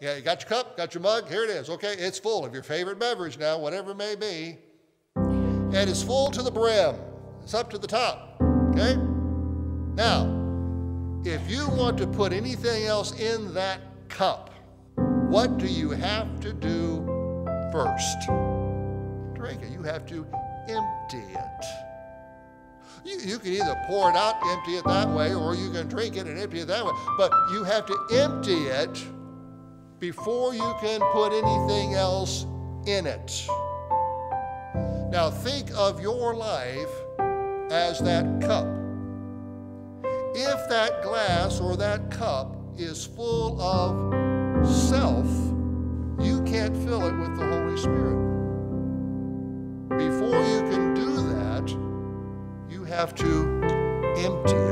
Yeah, you got your cup, got your mug, here it is. Okay, it's full of your favorite beverage now, whatever it may be. And it's full to the brim. It's up to the top. Okay? Now, if you want to put anything else in that cup, what do you have to do first? Drink it. You have to empty it. You, you can either pour it out, empty it that way, or you can drink it and empty it that way. But you have to empty it before you can put anything else in it. Now think of your life as that cup. If that glass or that cup is full of self, you can't fill it with the Holy Spirit. Before you can do that, you have to empty it.